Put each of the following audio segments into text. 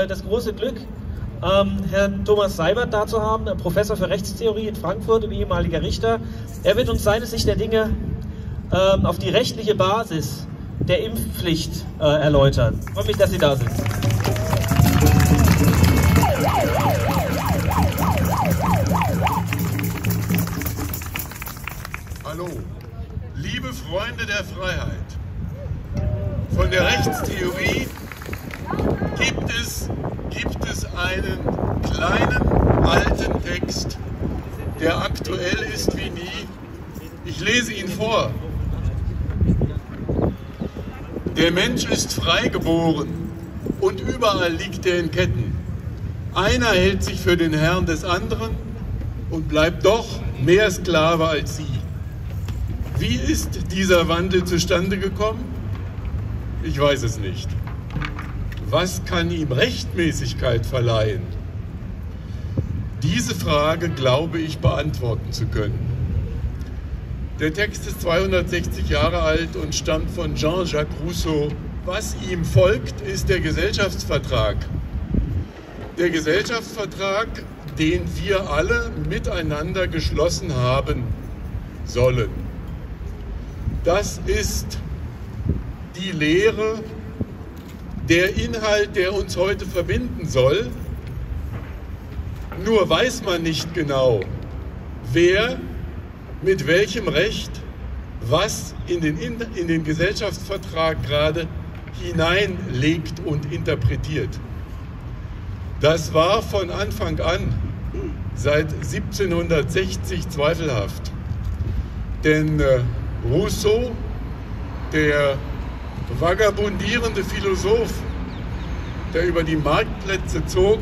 äh, das große Glück, ähm, Herrn Thomas Seibert da zu haben, Professor für Rechtstheorie in Frankfurt und ehemaliger Richter. Er wird uns seine Sicht der Dinge ähm, auf die rechtliche Basis der Impfpflicht äh, erläutern. Freue mich, dass Sie da sind. Hallo, liebe Freunde der Freiheit. Von der Rechtstheorie gibt es, gibt es einen kleinen alten Text, der aktuell ist wie nie. Ich lese ihn vor. Der Mensch ist frei geboren und überall liegt er in Ketten. Einer hält sich für den Herrn des anderen und bleibt doch mehr Sklave als sie. Wie ist dieser Wandel zustande gekommen? Ich weiß es nicht. Was kann ihm Rechtmäßigkeit verleihen? Diese Frage glaube ich beantworten zu können. Der Text ist 260 Jahre alt und stammt von Jean-Jacques Rousseau. Was ihm folgt, ist der Gesellschaftsvertrag. Der Gesellschaftsvertrag, den wir alle miteinander geschlossen haben sollen. Das ist die Lehre, der Inhalt, der uns heute verbinden soll. Nur weiß man nicht genau, wer mit welchem Recht was in den, in den Gesellschaftsvertrag gerade hineinlegt und interpretiert. Das war von Anfang an seit 1760 zweifelhaft. Denn äh, Rousseau, der vagabundierende Philosoph, der über die Marktplätze zog,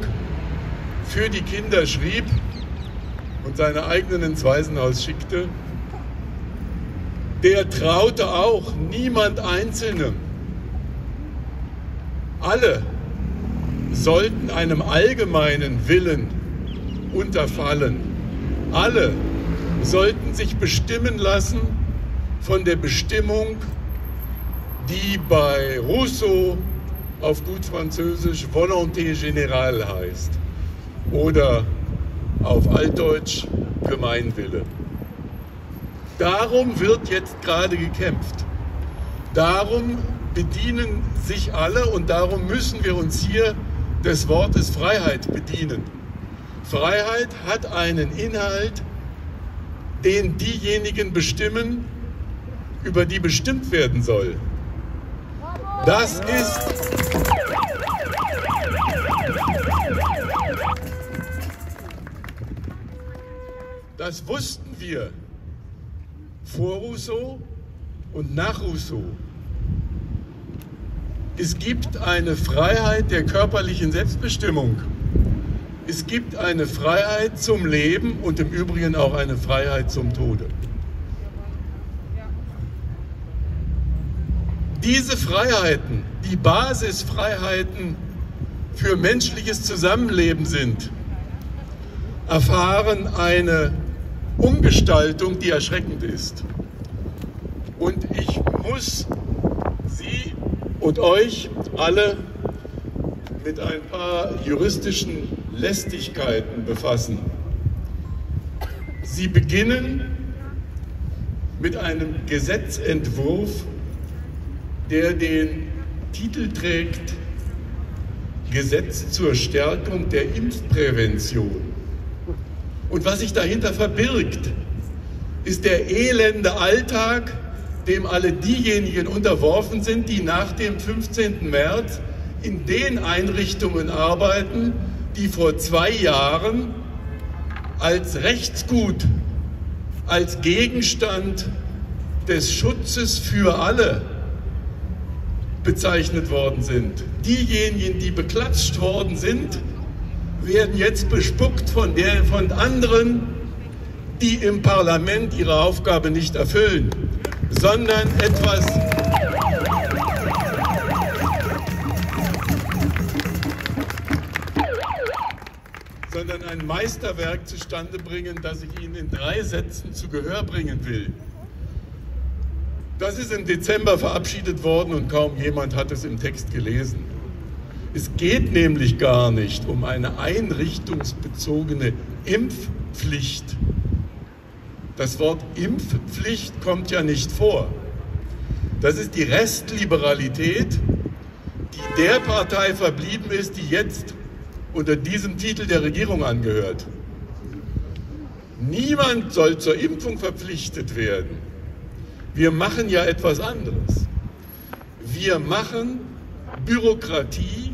für die Kinder schrieb und seine eigenen ins Waisenhaus schickte, der traute auch niemand Einzelnem. Alle sollten einem allgemeinen Willen unterfallen. Alle sollten sich bestimmen lassen von der Bestimmung, die bei Rousseau auf gut Französisch Volonté générale heißt oder auf Altdeutsch Gemeinwille. Darum wird jetzt gerade gekämpft. Darum bedienen sich alle und darum müssen wir uns hier des Wortes Freiheit bedienen. Freiheit hat einen Inhalt, den diejenigen bestimmen, über die bestimmt werden soll. Das ist Das wussten wir vor Rousseau und nach Rousseau. Es gibt eine Freiheit der körperlichen Selbstbestimmung. Es gibt eine Freiheit zum Leben und im Übrigen auch eine Freiheit zum Tode. Diese Freiheiten, die Basisfreiheiten für menschliches Zusammenleben sind, erfahren eine Umgestaltung, die erschreckend ist. Und ich muss Sie und euch alle mit ein paar juristischen Lästigkeiten befassen. Sie beginnen mit einem Gesetzentwurf, der den Titel trägt Gesetz zur Stärkung der Impfprävention. Und was sich dahinter verbirgt, ist der elende Alltag, dem alle diejenigen unterworfen sind, die nach dem 15. März in den Einrichtungen arbeiten, die vor zwei Jahren als Rechtsgut, als Gegenstand des Schutzes für alle bezeichnet worden sind. Diejenigen, die beklatscht worden sind, werden jetzt bespuckt von, der, von anderen, die im Parlament ihre Aufgabe nicht erfüllen, sondern etwas sondern ein Meisterwerk zustande bringen, das ich Ihnen in drei Sätzen zu Gehör bringen will. Das ist im Dezember verabschiedet worden und kaum jemand hat es im Text gelesen. Es geht nämlich gar nicht um eine einrichtungsbezogene Impfpflicht. Das Wort Impfpflicht kommt ja nicht vor. Das ist die Restliberalität, die der Partei verblieben ist, die jetzt unter diesem Titel der Regierung angehört. Niemand soll zur Impfung verpflichtet werden. Wir machen ja etwas anderes. Wir machen Bürokratie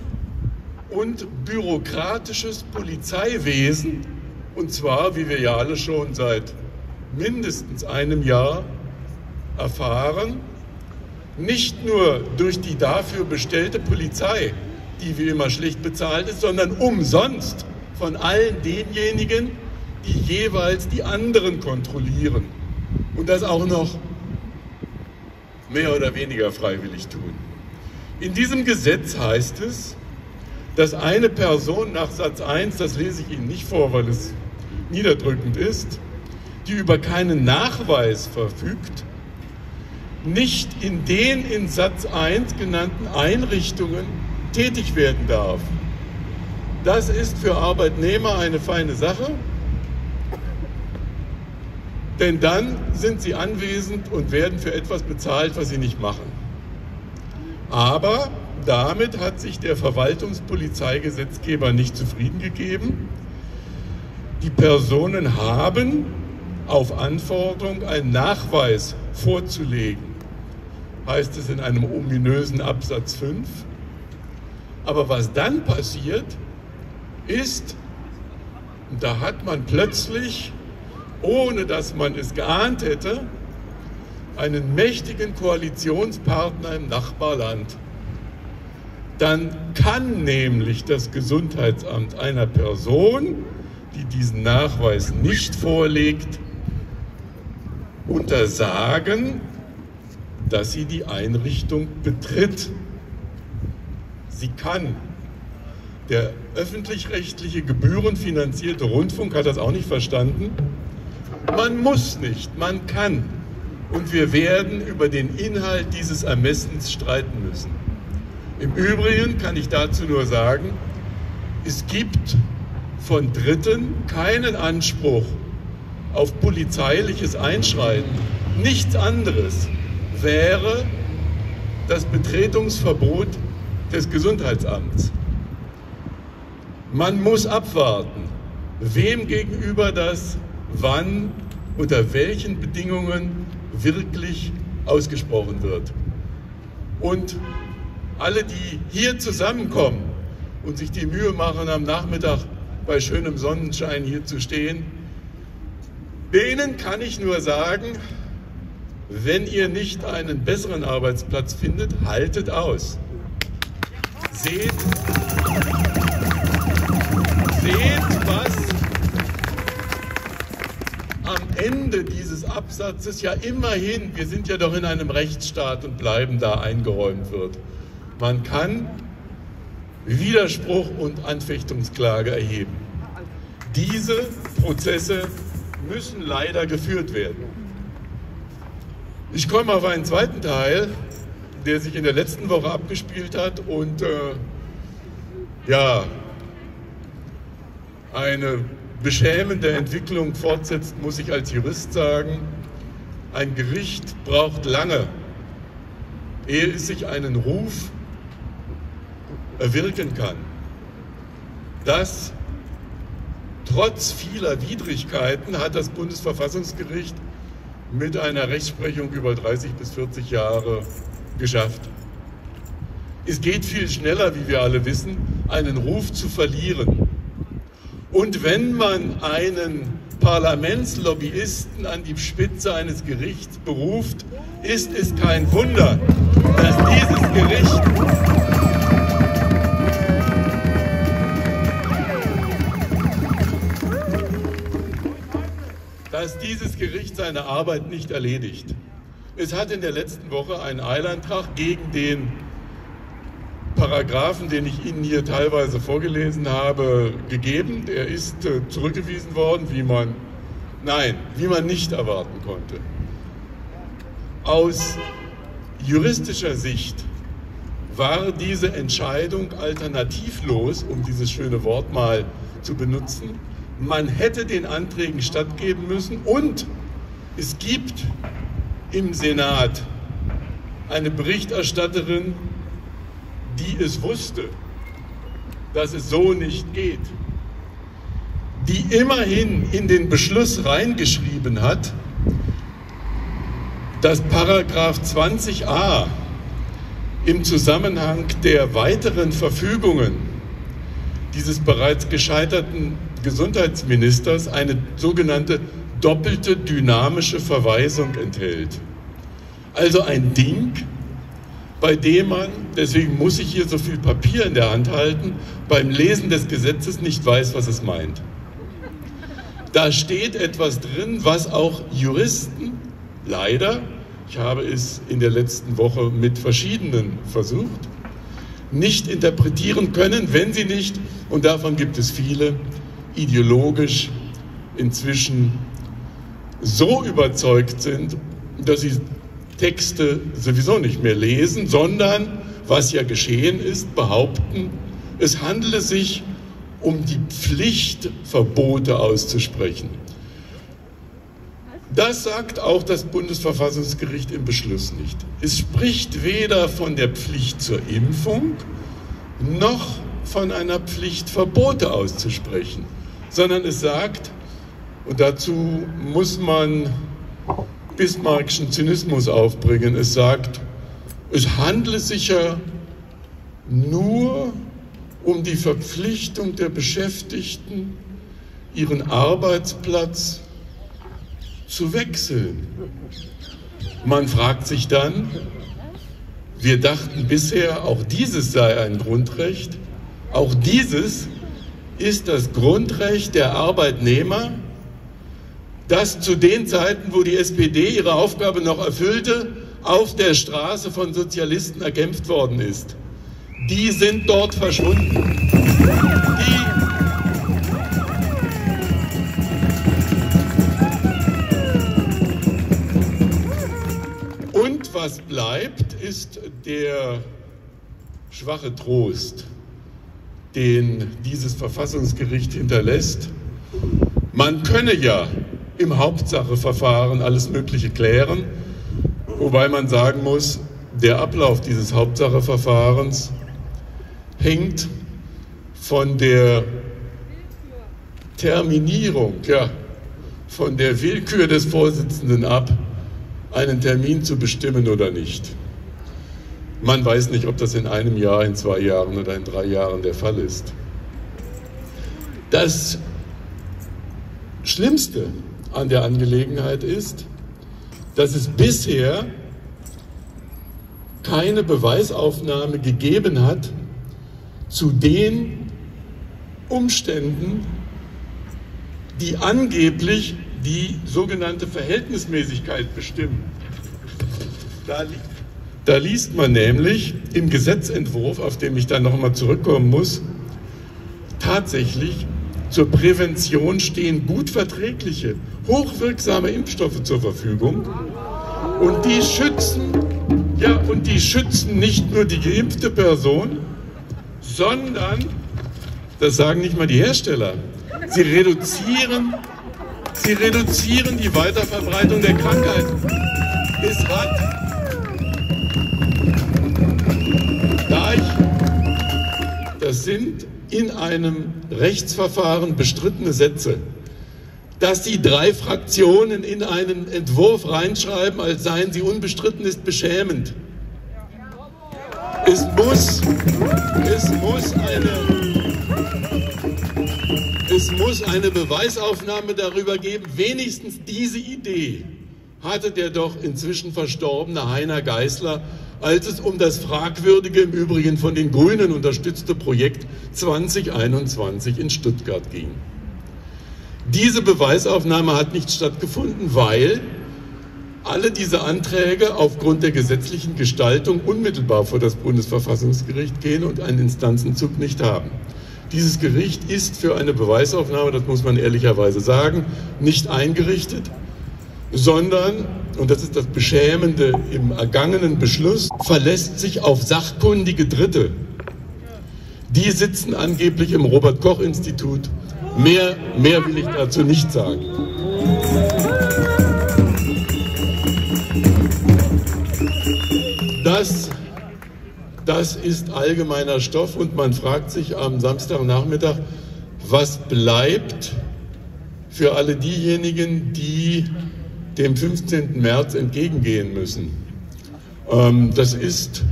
und bürokratisches Polizeiwesen, und zwar, wie wir ja alle schon seit mindestens einem Jahr erfahren, nicht nur durch die dafür bestellte Polizei, die wie immer schlicht bezahlt ist, sondern umsonst von allen denjenigen, die jeweils die anderen kontrollieren und das auch noch mehr oder weniger freiwillig tun. In diesem Gesetz heißt es, dass eine Person nach Satz 1, das lese ich Ihnen nicht vor, weil es niederdrückend ist, die über keinen Nachweis verfügt, nicht in den in Satz 1 genannten Einrichtungen tätig werden darf. Das ist für Arbeitnehmer eine feine Sache, denn dann sind sie anwesend und werden für etwas bezahlt, was sie nicht machen. Aber damit hat sich der Verwaltungspolizeigesetzgeber nicht zufrieden gegeben. Die Personen haben auf Anforderung einen Nachweis vorzulegen, heißt es in einem ominösen Absatz 5. Aber was dann passiert, ist, da hat man plötzlich, ohne dass man es geahnt hätte, einen mächtigen Koalitionspartner im Nachbarland. Dann kann nämlich das Gesundheitsamt einer Person, die diesen Nachweis nicht vorlegt, untersagen, dass sie die Einrichtung betritt. Sie kann. Der öffentlich-rechtliche gebührenfinanzierte Rundfunk hat das auch nicht verstanden. Man muss nicht, man kann. Und wir werden über den Inhalt dieses Ermessens streiten müssen. Im Übrigen kann ich dazu nur sagen, es gibt von Dritten keinen Anspruch auf polizeiliches Einschreiten. Nichts anderes wäre das Betretungsverbot des Gesundheitsamts. Man muss abwarten, wem gegenüber das wann, unter welchen Bedingungen wirklich ausgesprochen wird. Und alle, die hier zusammenkommen und sich die Mühe machen, am Nachmittag bei schönem Sonnenschein hier zu stehen, denen kann ich nur sagen, wenn ihr nicht einen besseren Arbeitsplatz findet, haltet aus. Seht, seht, was am Ende dieses Absatzes ja immerhin, wir sind ja doch in einem Rechtsstaat und bleiben da eingeräumt wird. Man kann Widerspruch und Anfechtungsklage erheben. Diese Prozesse müssen leider geführt werden. Ich komme auf einen zweiten Teil, der sich in der letzten Woche abgespielt hat und äh, ja, eine beschämende Entwicklung fortsetzt, muss ich als Jurist sagen. Ein Gericht braucht lange, ehe es sich einen Ruf erwirken kann. Das trotz vieler Widrigkeiten hat das Bundesverfassungsgericht mit einer Rechtsprechung über 30 bis 40 Jahre geschafft. Es geht viel schneller, wie wir alle wissen, einen Ruf zu verlieren. Und wenn man einen Parlamentslobbyisten an die Spitze eines Gerichts beruft, ist es kein Wunder, dass dieses Gericht dass dieses Gericht seine Arbeit nicht erledigt. Es hat in der letzten Woche einen Eilantrag gegen den Paragraphen, den ich Ihnen hier teilweise vorgelesen habe, gegeben. Der ist äh, zurückgewiesen worden, wie man, nein, wie man nicht erwarten konnte. Aus juristischer Sicht war diese Entscheidung alternativlos, um dieses schöne Wort mal zu benutzen. Man hätte den Anträgen stattgeben müssen und es gibt im Senat eine Berichterstatterin, die es wusste, dass es so nicht geht, die immerhin in den Beschluss reingeschrieben hat, dass Paragraph 20a im Zusammenhang der weiteren Verfügungen dieses bereits gescheiterten Gesundheitsministers eine sogenannte doppelte dynamische Verweisung enthält. Also ein Ding, bei dem man, deswegen muss ich hier so viel Papier in der Hand halten, beim Lesen des Gesetzes nicht weiß, was es meint. Da steht etwas drin, was auch Juristen leider, ich habe es in der letzten Woche mit verschiedenen versucht, nicht interpretieren können, wenn sie nicht, und davon gibt es viele, ideologisch inzwischen so überzeugt sind, dass sie Texte sowieso nicht mehr lesen, sondern, was ja geschehen ist, behaupten, es handele sich um die Pflicht, Verbote auszusprechen. Das sagt auch das Bundesverfassungsgericht im Beschluss nicht. Es spricht weder von der Pflicht zur Impfung noch von einer Pflicht, Verbote auszusprechen, sondern es sagt, und dazu muss man bismarckschen Zynismus aufbringen. Es sagt, es handle sich ja nur um die Verpflichtung der Beschäftigten, ihren Arbeitsplatz zu wechseln. Man fragt sich dann, wir dachten bisher, auch dieses sei ein Grundrecht. Auch dieses ist das Grundrecht der Arbeitnehmer, das zu den Zeiten, wo die SPD ihre Aufgabe noch erfüllte, auf der Straße von Sozialisten erkämpft worden ist. Die sind dort verschwunden. Die Und was bleibt, ist der schwache Trost, den dieses Verfassungsgericht hinterlässt. Man könne ja im Hauptsacheverfahren alles Mögliche klären, wobei man sagen muss, der Ablauf dieses Hauptsacheverfahrens hängt von der Terminierung, ja, von der Willkür des Vorsitzenden ab, einen Termin zu bestimmen oder nicht. Man weiß nicht, ob das in einem Jahr, in zwei Jahren oder in drei Jahren der Fall ist. Das Schlimmste an der Angelegenheit ist, dass es bisher keine Beweisaufnahme gegeben hat zu den Umständen, die angeblich die sogenannte Verhältnismäßigkeit bestimmen. Da, da liest man nämlich im Gesetzentwurf, auf den ich dann nochmal zurückkommen muss, tatsächlich zur Prävention stehen gut verträgliche, hochwirksame Impfstoffe zur Verfügung. Und die schützen, ja, und die schützen nicht nur die geimpfte Person, sondern, das sagen nicht mal die Hersteller, sie reduzieren, sie reduzieren die Weiterverbreitung der Krankheit. Es hat, da ich, das sind in einem Rechtsverfahren bestrittene Sätze, dass die drei Fraktionen in einen Entwurf reinschreiben, als seien sie unbestritten, ist beschämend. Es muss, es muss eine, es muss eine Beweisaufnahme darüber geben, wenigstens diese Idee hatte der doch inzwischen verstorbene Heiner Geißler als es um das fragwürdige, im Übrigen von den Grünen unterstützte Projekt 2021 in Stuttgart ging. Diese Beweisaufnahme hat nicht stattgefunden, weil alle diese Anträge aufgrund der gesetzlichen Gestaltung unmittelbar vor das Bundesverfassungsgericht gehen und einen Instanzenzug nicht haben. Dieses Gericht ist für eine Beweisaufnahme, das muss man ehrlicherweise sagen, nicht eingerichtet, sondern und das ist das Beschämende im ergangenen Beschluss, verlässt sich auf sachkundige Dritte. Die sitzen angeblich im Robert Koch Institut. Mehr, mehr will ich dazu nicht sagen. Das, das ist allgemeiner Stoff und man fragt sich am Samstagnachmittag, was bleibt für alle diejenigen, die dem 15. März entgegengehen müssen. Ähm, das ist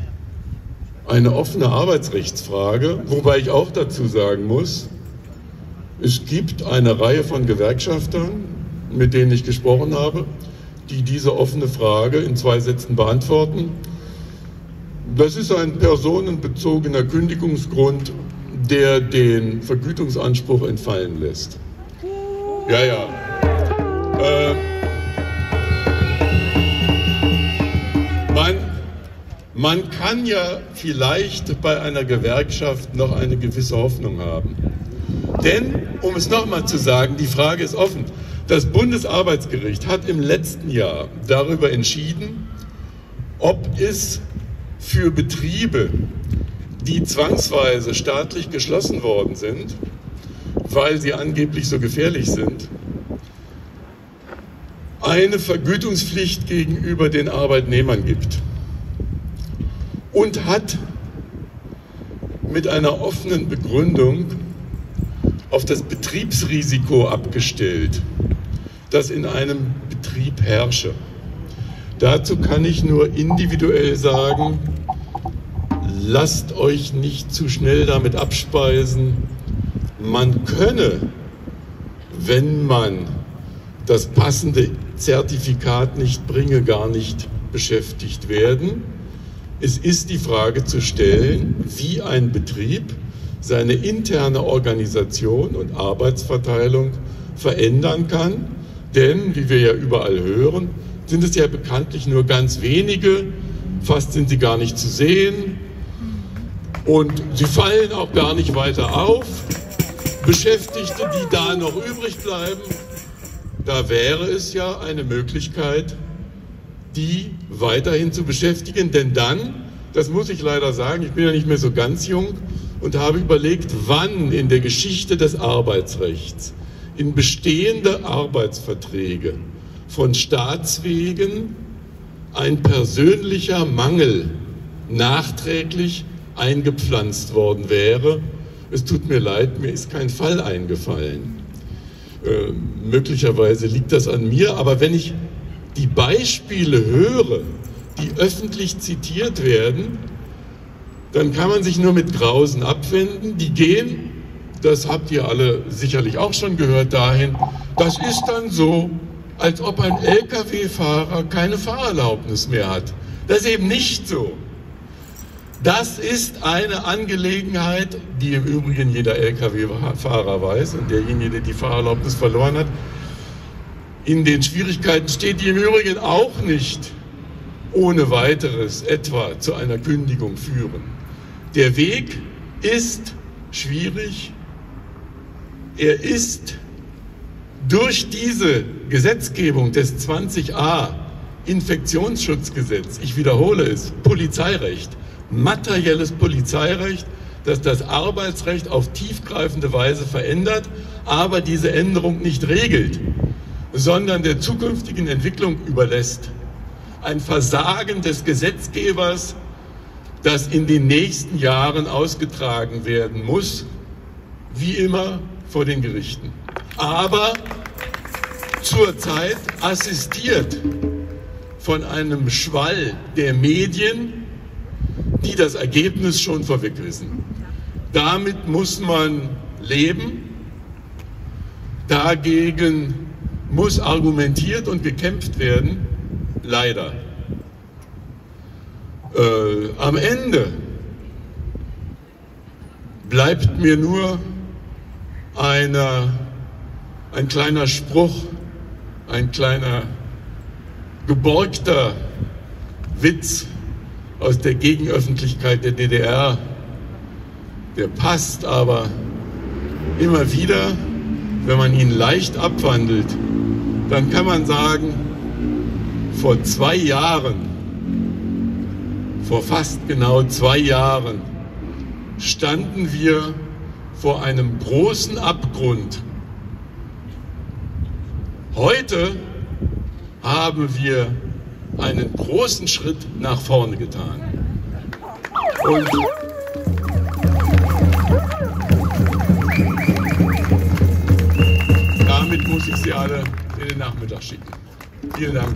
eine offene Arbeitsrechtsfrage, wobei ich auch dazu sagen muss, es gibt eine Reihe von Gewerkschaftern, mit denen ich gesprochen habe, die diese offene Frage in zwei Sätzen beantworten. Das ist ein personenbezogener Kündigungsgrund, der den Vergütungsanspruch entfallen lässt. Ja, ja. Äh, man, man kann ja vielleicht bei einer Gewerkschaft noch eine gewisse Hoffnung haben. Denn, um es nochmal zu sagen, die Frage ist offen. Das Bundesarbeitsgericht hat im letzten Jahr darüber entschieden, ob es für Betriebe, die zwangsweise staatlich geschlossen worden sind, weil sie angeblich so gefährlich sind, eine Vergütungspflicht gegenüber den Arbeitnehmern gibt und hat mit einer offenen Begründung auf das Betriebsrisiko abgestellt, das in einem Betrieb herrsche. Dazu kann ich nur individuell sagen, lasst euch nicht zu schnell damit abspeisen, man könne, wenn man das passende Zertifikat nicht bringe, gar nicht beschäftigt werden. Es ist die Frage zu stellen, wie ein Betrieb seine interne Organisation und Arbeitsverteilung verändern kann. Denn, wie wir ja überall hören, sind es ja bekanntlich nur ganz wenige, fast sind sie gar nicht zu sehen und sie fallen auch gar nicht weiter auf. Beschäftigte, die da noch übrig bleiben, da wäre es ja eine Möglichkeit, die weiterhin zu beschäftigen, denn dann, das muss ich leider sagen, ich bin ja nicht mehr so ganz jung und habe überlegt, wann in der Geschichte des Arbeitsrechts in bestehende Arbeitsverträge von Staatswegen ein persönlicher Mangel nachträglich eingepflanzt worden wäre es tut mir leid, mir ist kein Fall eingefallen. Äh, möglicherweise liegt das an mir, aber wenn ich die Beispiele höre, die öffentlich zitiert werden, dann kann man sich nur mit Grausen abwenden. Die gehen, das habt ihr alle sicherlich auch schon gehört, dahin, das ist dann so, als ob ein Lkw-Fahrer keine Fahrerlaubnis mehr hat. Das ist eben nicht so. Das ist eine Angelegenheit, die im Übrigen jeder Lkw-Fahrer weiß und derjenige, der die Fahrerlaubnis verloren hat, in den Schwierigkeiten steht, die im Übrigen auch nicht ohne weiteres etwa zu einer Kündigung führen. Der Weg ist schwierig. Er ist durch diese Gesetzgebung des 20a Infektionsschutzgesetz, ich wiederhole es, Polizeirecht, materielles Polizeirecht, das das Arbeitsrecht auf tiefgreifende Weise verändert, aber diese Änderung nicht regelt, sondern der zukünftigen Entwicklung überlässt. Ein Versagen des Gesetzgebers, das in den nächsten Jahren ausgetragen werden muss, wie immer vor den Gerichten. Aber zurzeit assistiert von einem Schwall der Medien, die das Ergebnis schon wissen. Damit muss man leben. Dagegen muss argumentiert und gekämpft werden. Leider. Äh, am Ende bleibt mir nur eine, ein kleiner Spruch, ein kleiner geborgter Witz aus der Gegenöffentlichkeit der DDR, der passt aber immer wieder, wenn man ihn leicht abwandelt, dann kann man sagen, vor zwei Jahren, vor fast genau zwei Jahren, standen wir vor einem großen Abgrund. Heute haben wir einen großen Schritt nach vorne getan. Und damit muss ich Sie alle in den Nachmittag schicken. Vielen Dank.